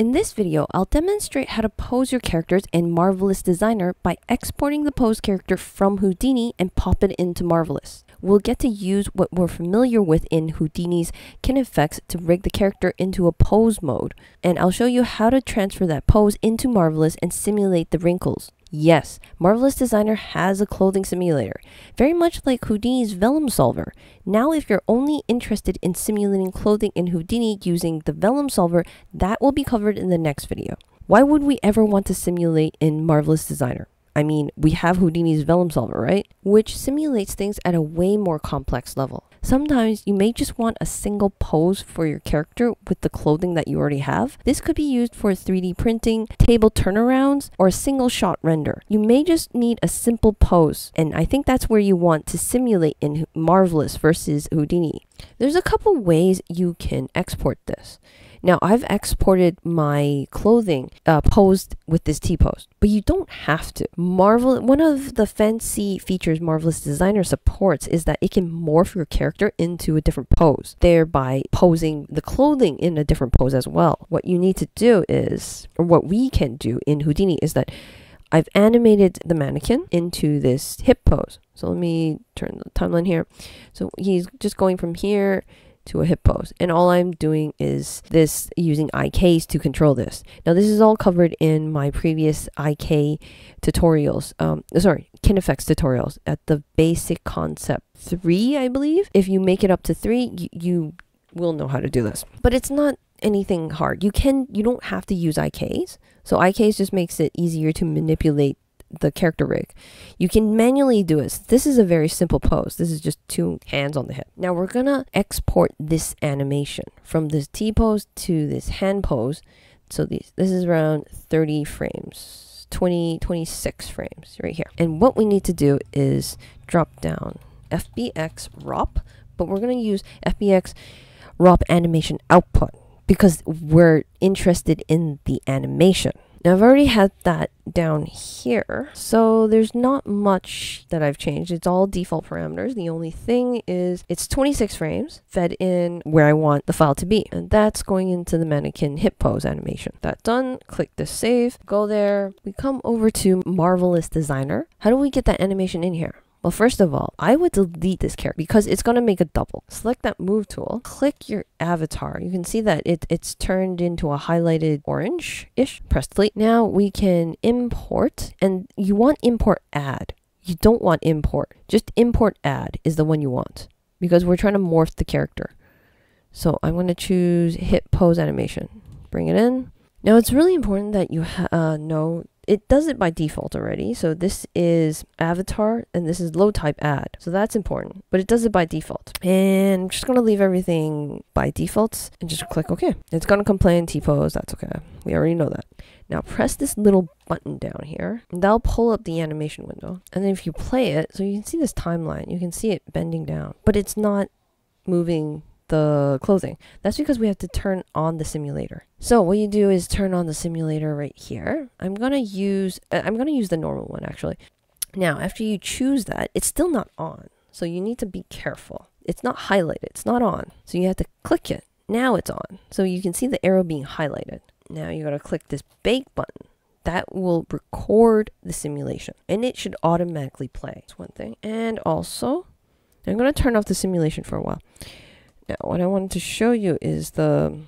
In this video, I'll demonstrate how to pose your characters in Marvelous Designer by exporting the pose character from Houdini and pop it into Marvelous. We'll get to use what we're familiar with in Houdini's KineFX to rig the character into a pose mode, and I'll show you how to transfer that pose into Marvelous and simulate the wrinkles. Yes, Marvelous Designer has a clothing simulator, very much like Houdini's Vellum Solver. Now, if you're only interested in simulating clothing in Houdini using the Vellum Solver, that will be covered in the next video. Why would we ever want to simulate in Marvelous Designer? I mean, we have Houdini's Vellum Solver, right? Which simulates things at a way more complex level. Sometimes you may just want a single pose for your character with the clothing that you already have. This could be used for 3D printing, table turnarounds, or a single shot render. You may just need a simple pose, and I think that's where you want to simulate in Marvelous versus Houdini. There's a couple ways you can export this. Now, I've exported my clothing uh, posed with this T-pose, but you don't have to. Marvel, one of the fancy features Marvelous Designer supports is that it can morph your character into a different pose, thereby posing the clothing in a different pose as well. What you need to do is, or what we can do in Houdini is that I've animated the mannequin into this hip pose. So let me turn the timeline here. So he's just going from here to a hip pose. And all I'm doing is this using IKs to control this. Now this is all covered in my previous IK tutorials, um, sorry, KineFX tutorials at the basic concept three, I believe. If you make it up to three, you, you will know how to do this. But it's not anything hard. You can, you don't have to use IKs. So IKs just makes it easier to manipulate the character rig. You can manually do it. This is a very simple pose. This is just two hands on the hip. Now we're gonna export this animation from this T pose to this hand pose. So these, this is around 30 frames, 20, 26 frames right here. And what we need to do is drop down FBX ROP, but we're gonna use FBX ROP animation output because we're interested in the animation. Now I've already had that down here, so there's not much that I've changed. It's all default parameters. The only thing is it's 26 frames fed in where I want the file to be, and that's going into the mannequin hip pose animation. That done, click the save, go there. We come over to Marvelous Designer. How do we get that animation in here? Well, first of all, I would delete this character because it's going to make a double. Select that move tool, click your avatar. You can see that it, it's turned into a highlighted orange-ish. Press delete. Now we can import, and you want import add. You don't want import. Just import add is the one you want because we're trying to morph the character. So I'm going to choose hit pose animation. Bring it in. Now it's really important that you uh, know it does it by default already. So this is avatar and this is load type add. So that's important, but it does it by default. And I'm just going to leave everything by default and just click OK. It's going to complain T-pose. That's okay. We already know that. Now press this little button down here. And that'll pull up the animation window. And then if you play it, so you can see this timeline, you can see it bending down, but it's not moving the closing. That's because we have to turn on the simulator. So what you do is turn on the simulator right here. I'm going to use, uh, I'm going to use the normal one actually. Now, after you choose that, it's still not on. So you need to be careful. It's not highlighted. It's not on. So you have to click it. Now it's on. So you can see the arrow being highlighted. Now you got to click this bake button. That will record the simulation and it should automatically play. That's one thing. And also, I'm going to turn off the simulation for a while. What I wanted to show you is the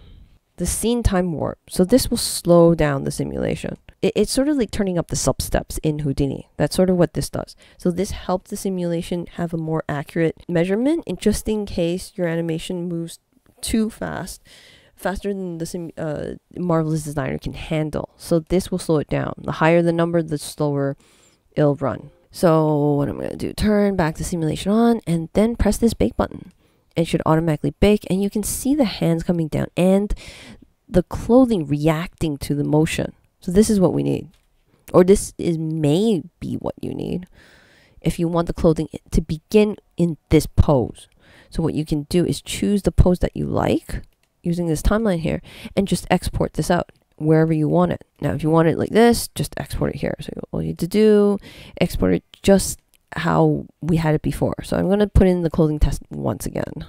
the scene time warp. So this will slow down the simulation. It, it's sort of like turning up the sub steps in Houdini. That's sort of what this does. So this helps the simulation have a more accurate measurement, just in case your animation moves too fast, faster than the uh, Marvelous Designer can handle. So this will slow it down. The higher the number, the slower it'll run. So what I'm going to do, turn back the simulation on, and then press this bake button it should automatically bake and you can see the hands coming down and the clothing reacting to the motion. So this is what we need. Or this is may be what you need if you want the clothing to begin in this pose. So what you can do is choose the pose that you like using this timeline here and just export this out wherever you want it. Now, if you want it like this, just export it here. So all you need to do, export it just how we had it before. So I'm going to put in the clothing test once again.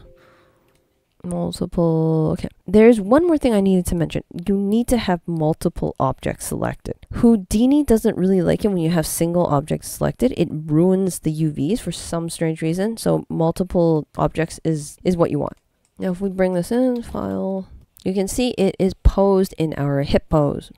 multiple okay. There's one more thing i needed to mention. You need to have multiple objects selected. Houdini doesn't really like it when you have single objects selected. It ruins the uvs for some strange reason. So multiple objects is is what you want. Now if we bring this in file you can see it is posed in our hip pose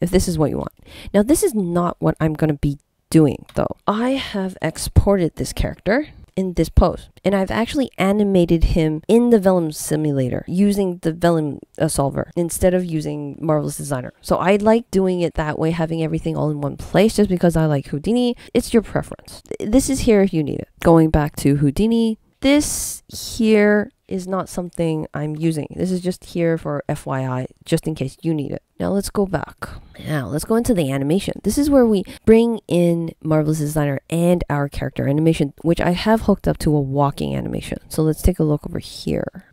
if this is what you want. Now this is not what i'm going to be doing though i have exported this character in this pose. And I've actually animated him in the Vellum simulator using the Vellum uh, solver instead of using Marvelous Designer. So I like doing it that way, having everything all in one place just because I like Houdini. It's your preference. This is here if you need it. Going back to Houdini, this here is not something I'm using. This is just here for FYI, just in case you need it. Now let's go back. Now let's go into the animation. This is where we bring in Marvelous Designer and our character animation, which I have hooked up to a walking animation. So let's take a look over here.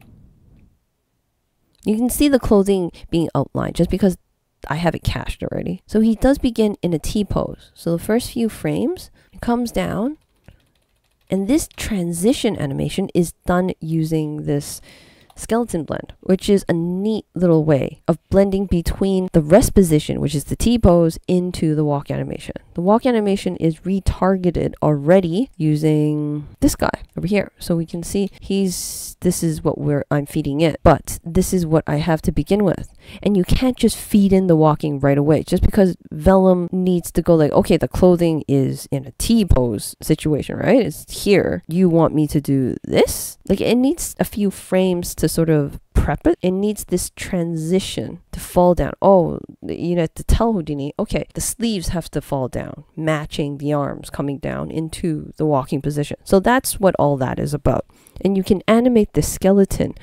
You can see the clothing being outlined just because I have it cached already. So he does begin in a T pose. So the first few frames, comes down, and this transition animation is done using this skeleton blend, which is a neat little way of blending between the rest position, which is the T pose, into the walk animation. The walk animation is retargeted already using this guy over here. So we can see he's, this is what we're, I'm feeding it, but this is what I have to begin with. And you can't just feed in the walking right away just because Vellum needs to go like, okay, the clothing is in a T pose situation, right? It's here. You want me to do this? Like it needs a few frames to sort of prep it. It needs this transition to fall down. Oh, you know, to tell Houdini, okay, the sleeves have to fall down, matching the arms coming down into the walking position. So that's what all that is about. And you can animate the skeleton,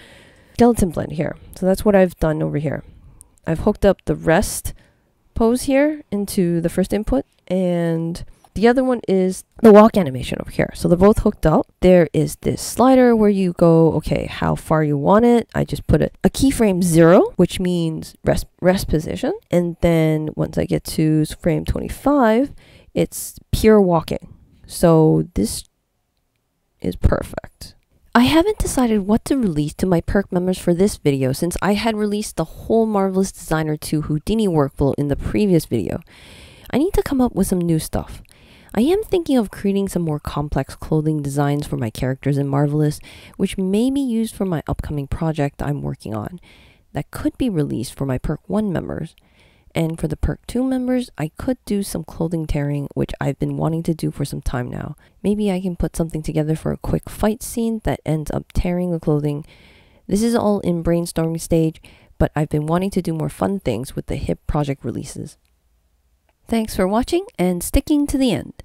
skeleton blend here. So that's what I've done over here. I've hooked up the rest pose here into the first input and the other one is the walk animation over here. So they're both hooked up. There is this slider where you go, okay, how far you want it. I just put it a keyframe zero, which means rest, rest position. And then once I get to frame 25, it's pure walking. So this is perfect. I haven't decided what to release to my perk members for this video since I had released the whole Marvelous Designer 2 Houdini workflow in the previous video. I need to come up with some new stuff. I am thinking of creating some more complex clothing designs for my characters in Marvelous, which may be used for my upcoming project I'm working on, that could be released for my Perk 1 members. And for the Perk 2 members, I could do some clothing tearing, which I've been wanting to do for some time now. Maybe I can put something together for a quick fight scene that ends up tearing the clothing. This is all in brainstorming stage, but I've been wanting to do more fun things with the HIP project releases. Thanks for watching and sticking to the end.